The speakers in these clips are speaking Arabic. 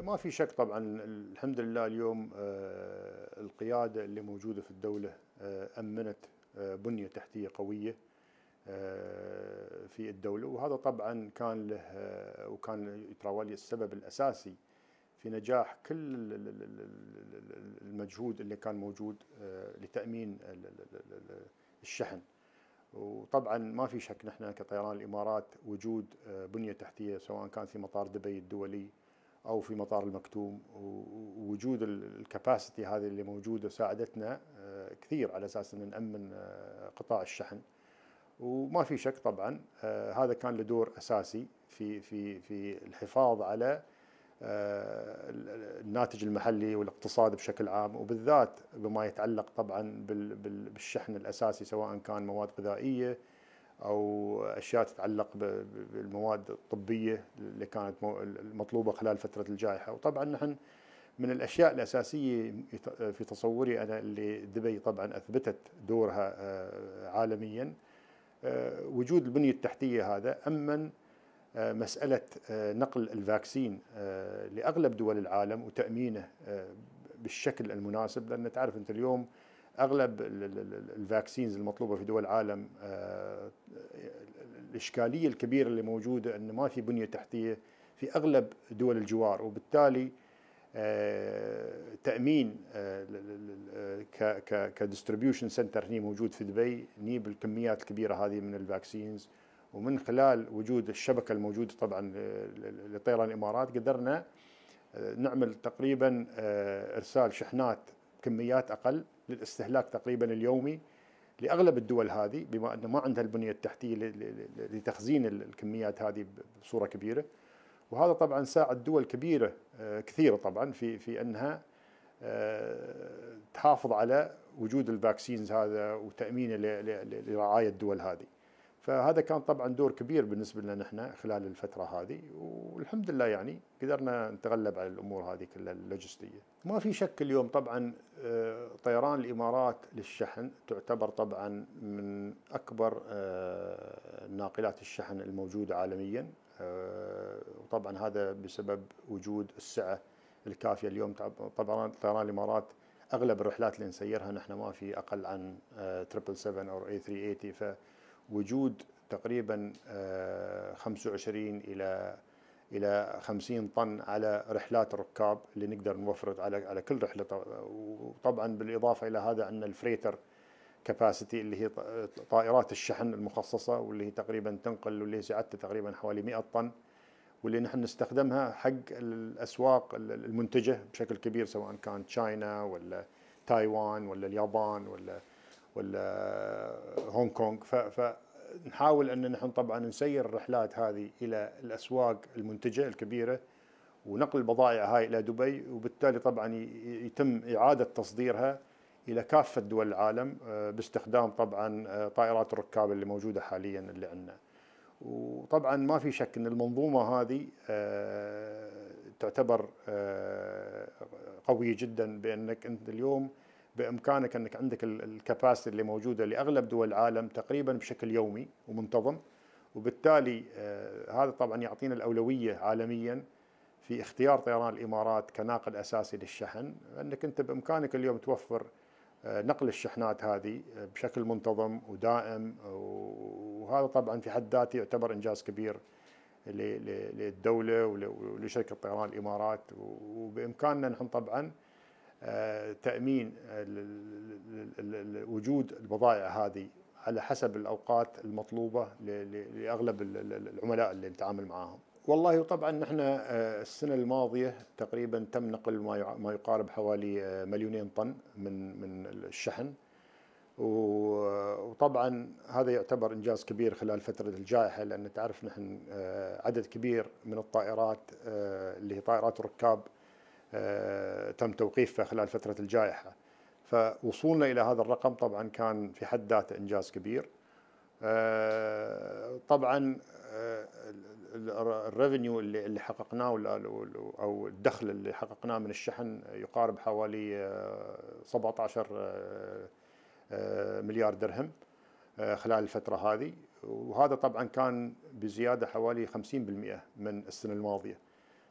ما في شك طبعا الحمد لله اليوم القيادة اللي موجودة في الدولة أمنت بنية تحتية قوية في الدولة. وهذا طبعا كان له وكان يتراولي السبب الأساسي في نجاح كل المجهود اللي كان موجود لتأمين الشحن. وطبعا ما في شك نحن كطيران الإمارات وجود بنية تحتية سواء كان في مطار دبي الدولي أو في مطار المكتوم ووجود الكباسيتي هذه اللي موجودة ساعدتنا كثير على أساس ان نأمن قطاع الشحن. وما في شك طبعا هذا كان له دور أساسي في في في الحفاظ على الناتج المحلي والاقتصاد بشكل عام وبالذات بما يتعلق طبعا بالشحن الأساسي سواء كان مواد غذائية أو أشياء تتعلق بالمواد الطبية اللي كانت المطلوبة خلال فترة الجائحة. وطبعا نحن من الأشياء الأساسية في تصوري أنا اللي دبي طبعا أثبتت دورها عالميا وجود البنية التحتية هذا أمن مسألة نقل الفاكسين لأغلب دول العالم وتأمينه بالشكل المناسب. لأن تعرف أنت اليوم أغلب ال vaccines المطلوبة في دول العالم الإشكالية الكبيرة اللي موجودة انه ما في بنية تحتية في أغلب دول الجوار وبالتالي تأمين ك distribution center هني موجود في دبي. نجيب الكميات الكبيرة هذه من ال vaccines. ومن خلال وجود الشبكة الموجودة طبعا لطيران الإمارات قدرنا نعمل تقريبا إرسال شحنات كميات أقل. للاستهلاك تقريبا اليومي لأغلب الدول هذه بما انه ما عندها البنية التحتية لتخزين الكميات هذه بصورة كبيرة وهذا طبعا ساعد دول كبيرة كثيرة طبعا في في أنها تحافظ على وجود الفاكسينز هذا وتأمينه لرعاية الدول هذه. فهذا كان طبعا دور كبير بالنسبة لنا نحن خلال الفترة هذه والحمد لله يعني قدرنا نتغلب على الأمور هذه كلها اللوجستية. ما في شك اليوم طبعا طيران الإمارات للشحن تعتبر طبعا من أكبر ناقلات الشحن الموجودة عالميا. وطبعا هذا بسبب وجود السعة الكافية اليوم. طبعا طيران الإمارات أغلب الرحلات اللي نسيرها نحن ما في أقل عن 777 أو اي 380 فوجود تقريبا 25 إلى إلى 50 طن على رحلات الركاب اللي نقدر نوفر على على كل رحلة. وطبعا بالإضافة إلى هذا عندنا الفريتر كاباسيتي اللي هي طائرات الشحن المخصصة واللي هي تقريبا تنقل واللي سعتها تقريبا حوالي 100 طن واللي نحن نستخدمها حق الأسواق المنتجة بشكل كبير سواء كان تشاينا ولا تايوان ولا اليابان ولا ولا هونغ كونغ فنحاول أن نحن طبعا نسير الرحلات هذه إلى الأسواق المنتجة الكبيرة ونقل البضائع هاي إلى دبي وبالتالي طبعا يتم إعادة تصديرها إلى كافة دول العالم باستخدام طبعا طائرات الركاب اللي موجودة حاليا اللي عندنا. وطبعا ما في شك إن المنظومة هذه تعتبر قوية جدا بأنك أنت اليوم بإمكانك أنك عندك الكباسيتي اللي موجودة لأغلب دول العالم تقريبا بشكل يومي ومنتظم. وبالتالي هذا طبعا يعطينا الأولوية عالميا في اختيار طيران الإمارات كناقل أساسي للشحن. أنك أنت بإمكانك اليوم توفر نقل الشحنات هذه بشكل منتظم ودائم. وهذا طبعا في حد ذاته يعتبر إنجاز كبير للدولة ولشركة طيران الإمارات. وبإمكاننا نحن طبعا تأمين وجود البضائع هذه على حسب الأوقات المطلوبة لأغلب العملاء اللي نتعامل معاهم. والله طبعا نحن السنة الماضية تقريبا تم نقل ما يقارب حوالي مليونين طن من من الشحن وطبعا هذا يعتبر إنجاز كبير خلال فترة الجائحة لأن تعرف نحن عدد كبير من الطائرات اللي هي طائرات الركاب تم توقيفها خلال فترة الجائحة. فوصولنا إلى هذا الرقم طبعا كان في حد ذاته إنجاز كبير. طبعا الريفنيو اللي حققناه أو الدخل اللي حققناه من الشحن يقارب حوالي 17 مليار درهم خلال الفترة هذه. وهذا طبعا كان بزيادة حوالي 50% من السنة الماضية.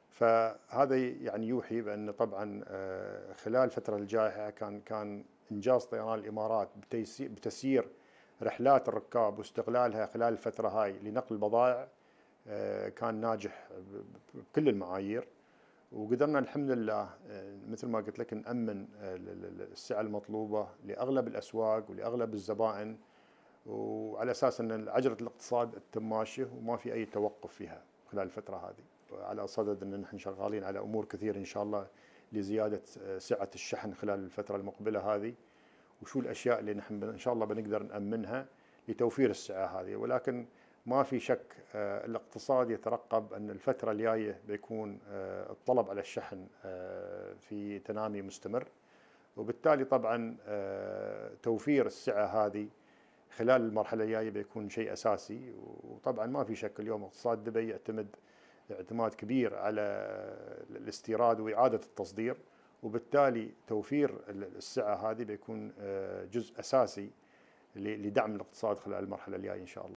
فهذا يعني يوحي بأن طبعا آه، خلال فترة الجائحة كان كان إنجاز طيران الإمارات بتسيير رحلات الركاب واستغلالها خلال الفترة هاي لنقل البضائع آه، كان ناجح بكل المعايير وقدرنا الحمد لله آه، مثل ما قلت لك نأمن السعة المطلوبة لأغلب الأسواق ولأغلب الزبائن وعلى أساس أن عجلة الاقتصاد تتم ماشيه وما في أي توقف فيها خلال الفترة هذه. على صدد إن نحن شغالين على أمور كثيرة إن شاء الله لزيادة آه، سعة الشحن خلال الفترة المقبلة هذه. وشو الأشياء اللي نحن إن شاء الله بنقدر نأمنها لتوفير السعة هذه. ولكن ما في شك آه، الاقتصاد يترقب إن الفترة الجاية بيكون آه، الطلب على الشحن في تنامي مستمر. وبالتالي طبعا توفير السعة هذه خلال المرحلة الجاية بيكون شيء أساسي. وطبعا ما في شك اليوم اقتصاد دبي يعتمد اعتماد كبير على الاستيراد وإعادة التصدير وبالتالي توفير السعة هذه بيكون آه، جزء أساسي لدعم الاقتصاد خلال المرحلة الجاية إن شاء الله.